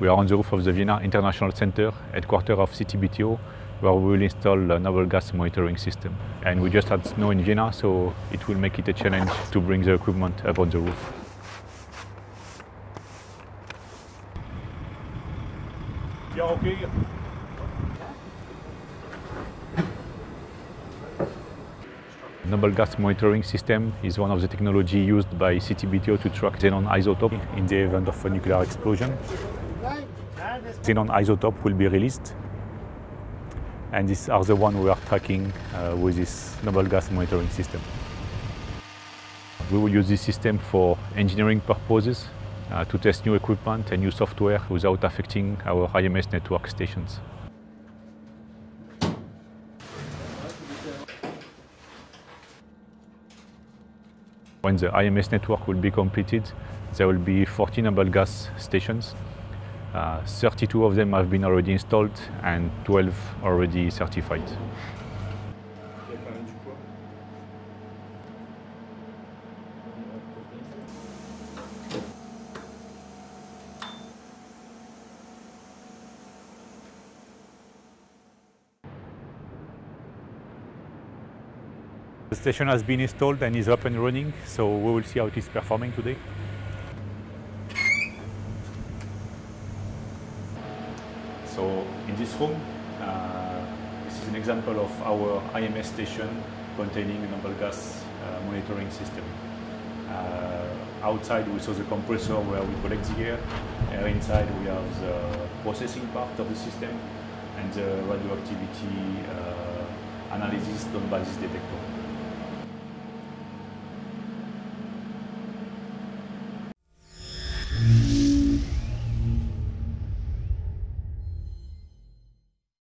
We are on the roof of the Vienna International Center, headquarters of CTBTO, where we will install a noble gas monitoring system. And we just had snow in Vienna, so it will make it a challenge to bring the equipment up on the roof. Yeah, okay. Noble gas monitoring system is one of the technology used by CTBTO to track xenon isotope in the event of a nuclear explosion. Xenon isotope will be released and these are the one we are tracking uh, with this noble gas monitoring system. We will use this system for engineering purposes uh, to test new equipment and new software without affecting our IMS network stations. When the IMS network will be completed, there will be 14 noble gas stations. Uh, 32 of them have been already installed and 12 already certified. The station has been installed and is up and running, so we will see how it is performing today. So in this room, uh, this is an example of our IMS station containing a noble gas uh, monitoring system. Uh, outside we saw the compressor where we collect the air, and inside we have the processing part of the system and the radioactivity analysis done by this detector.